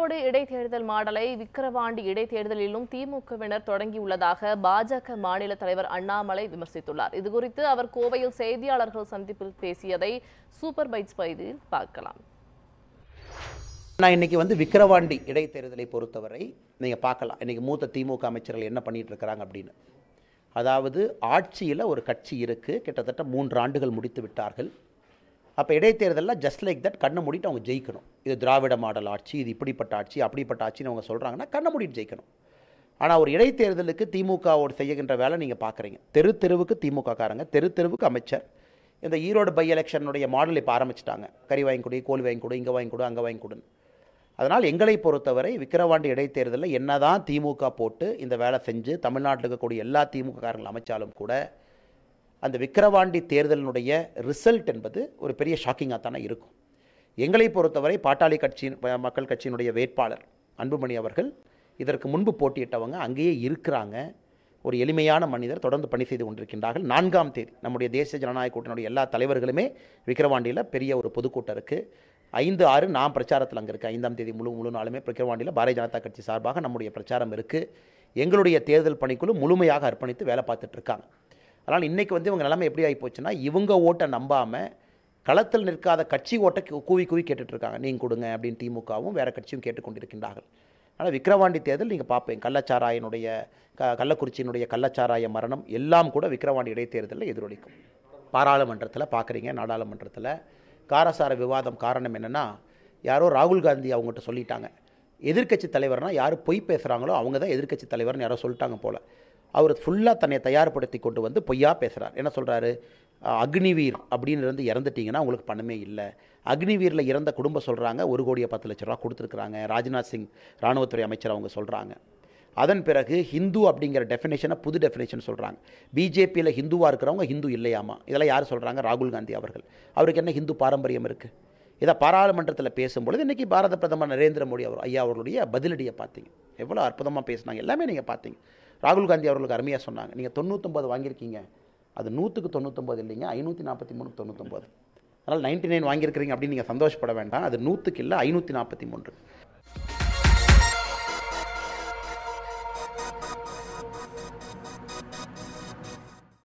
ஈரோடு இடைத்தேர்தல் மாடலை விக்கிரவாண்டி இடைத்தேர்தலிலும் திமுகவினர் தொடங்கியுள்ளதாக பாஜக மாநில தலைவர் அண்ணாமலை விமர்சித்துள்ளார். இதுகுறித்து அவர் கோவையில் செய்தியாளர்கள் சந்திப்பில் பேசியதை சூப்பர் பைட்ஸ் பகுதியில் பார்க்கலாம். நான் இன்னைக்கு வந்து விக்கிரவாண்டி இடைத்தேர்தலை பொறுத்தவரை நீங்கள் பார்க்கலாம். இன்றைக்கி மூத்த திமுக அமைச்சர்கள் என்ன பண்ணிகிட்ருக்கிறாங்க அப்படின்னு. அதாவது ஆட்சியில் ஒரு கட்சி இருக்குது கிட்டத்தட்ட மூன்று ஆண்டுகள் முடித்து விட்டார்கள். அப்போ இடைத்தேர்தலில் ஜஸ்ட் லைக் தட் கண்ணை மூடிட்டு அவங்க ஜெயிக்கணும். இது திராவிட மாடல் ஆட்சி இது இப்படிப்பட்ட ஆட்சி அப்படிப்பட்ட ஆட்சின்னு அவங்க சொல்கிறாங்கன்னா கண்ணை மூடிட்டு ஜெயிக்கணும். ஆனால் ஒரு இடைத்தேர்தலுக்கு திமுகவோடு செய்கின்ற வேலை நீங்கள் பார்க்குறீங்க தெரு தெருவுக்கு திமுக காரங்க தெரு தெருவுக்கு அமைச்சர். இந்த ஈரோடு பை எலெக்ஷனுடைய மாடல் இப்போ ஆரம்பிச்சிட்டாங்க. கறி வாங்கி கொடு கோழி வாங்கி கொடு இங்கே வாங்கி கொடு அங்கே வாங்கி கொடுன்னு. அதனால் எங்களை பொறுத்தவரை விக்கிரவாண்டி இடைத்தேர்தலில் என்னதான் திமுக போட்டு இந்த வேலை செஞ்சு தமிழ்நாட்டில் இருக்கக்கூடிய எல்லா திமுக காரங்களும் அமைச்சாலும் கூட அந்த விக்கிரவாண்டி தேர்தலினுடைய ரிசல்ட் என்பது ஒரு பெரிய ஷாக்கிங்காக தானே இருக்கும். எங்களை பொறுத்தவரை பாட்டாளி கட்சியின் மக்கள் கட்சியினுடைய வேட்பாளர் அன்புமணி அவர்கள் இதற்கு முன்பு போட்டியிட்டவங்க அங்கேயே இருக்கிறாங்க. ஒரு எளிமையான மனிதர் தொடர்ந்து பணி செய்து கொண்டிருக்கின்றார்கள். நான்காம் தேதி நம்முடைய தேசிய ஜனநாயக கூட்டணியுடைய எல்லா தலைவர்களுமே விக்கிரவாண்டியில் பெரிய ஒரு பொதுக்கூட்டம் இருக்குது ஐந்து ஆறு நான் பிரச்சாரத்தில் அங்கே இருக்கேன். ஐந்தாம் தேதி முழு முழு நாளுமே விக்கிரவாண்டியில் பாரதிய ஜனதா கட்சி சார்பாக நம்முடைய பிரச்சாரம் இருக்குது எங்களுடைய தேர்தல் பணிக்குழு முழுமையாக அர்ப்பணித்து வேலை பார்த்துட்ருக்காங்க அதனால் இன்றைக்கி வந்து இவங்க நிலைமை எப்படி ஆகி போச்சுன்னா இவங்க ஓட்டை நம்பாமல் களத்தில் நிற்காத கட்சி ஓட்டை கூவி கூவி கேட்டுட்டு இருக்காங்க நீங்கள் கொடுங்க அப்படின்னு திமுகவும் வேறு கட்சியும் கேட்டுக்கொண்டிருக்கின்றார்கள். ஆனால் விக்ரவாண்டி தேர்தல் நீங்கள் பார்ப்பேன் கள்ளச்சாராயனுடைய க கள்ளக்குறிச்சியினுடைய கள்ளச்சாராய மரணம் எல்லாம் கூட விக்கிரவாண்டி இடைத்தேர்தலில் எதிரொலிக்கும். பாராளுமன்றத்தில் பார்க்குறீங்க நாடாளுமன்றத்தில். காரசார விவாதம் காரணம் என்னென்னா யாரோ ராகுல் காந்தி அவங்ககிட்ட சொல்லிட்டாங்க. எதிர்க்கட்சி தலைவர்னால் யார் பொய் பேசுகிறாங்களோ அவங்க தான் எதிர்க்கட்சி தலைவர்னு யாரோ சொல்லிட்டாங்க போல். அவர் ஃபுல்லாக தன்னை தயார்படுத்தி கொண்டு வந்து பொய்யா பேசுகிறார் என்ன சொல்கிறாரு அக்னிவீர் அப்படின்னு இருந்து இறந்துட்டீங்கன்னா உங்களுக்கு பணமே இல்லை. அக்னிவீரில் இறந்த குடும்பம் சொல்கிறாங்க ஒரு கோடியை பத்து லட்ச ரூபா கொடுத்துருக்குறாங்க. ராஜ்நாத் சிங் ராணுவத்துறை அமைச்சர் அவங்க சொல்கிறாங்க அதன் பிறகு ஹிந்து அப்படிங்கிற டெஃபினேஷனை புது டெஃபினேஷன் சொல்கிறாங்க பிஜேபியில் ஹிந்துவாக இருக்கிறவங்க ஹிந்து இல்லையாமா? இதெல்லாம் யார் சொல்கிறாங்க ராகுல் காந்தி அவர்கள். அவருக்கு என்ன ஹிந்து பாரம்பரியம் இருக்குது இதை பாராளுமன்றத்தில் பேசும்பொழுது இன்றைக்கி பாரத பிரதமர் நரேந்திர மோடி அவர் ஐயா அவர்களுடைய பதிலடியை பார்த்தீங்க. எவ்வளோ அற்புதமாக பேசினாங்க. எல்லாமே நீங்கள் பார்த்தீங்க. ராகுல் காந்தி அவர்களுக்கு அருமையாக சொன்னாங்க. நீங்கள் தொண்ணூற்றொம்பது வாங்கியிருக்கீங்க. அது நூற்றுக்கு தொண்ணூற்றொம்பது இல்லைங்க ஐநூற்றி நாற்பத்தி மூணு தொண்ணூற்றொம்பது அதனால் நைன்ட்டி நைன் வாங்கியிருக்கிறீங்க அப்படின்னு நீங்கள் சந்தோஷப்பட வேண்டாம். அது நூற்றுக்கு இல்லை ஐநூற்றி நாற்பத்தி மூன்று.